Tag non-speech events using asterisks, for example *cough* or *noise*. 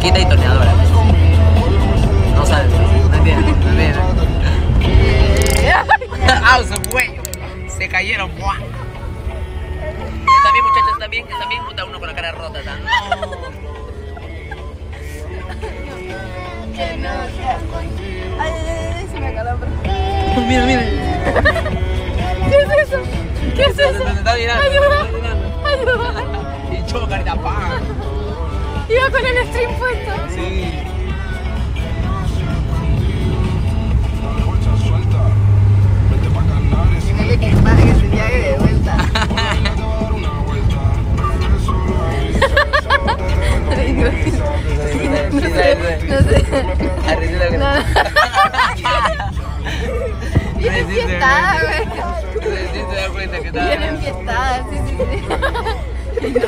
chiquita y torneadora. No sabe, no entiende, no entiende. *laughs* ¡Ah, su cuello! Se cayeron, ¡buah! Están bien, muchachos, están bien, están bien, puta uno con la cara rota. No. Ay, ay, ay, se me acalabra. Mira, mira. *laughs* ¿Qué es eso? ¿Qué es eso? Ay, Iba con el stream puesto. Sí. Que viaje de vuelta. No sé, no sé. No. Bien enfiestada, güey. Sí, se da cuenta que está... Bien enfiestada, sí, sí, sí. *laughs*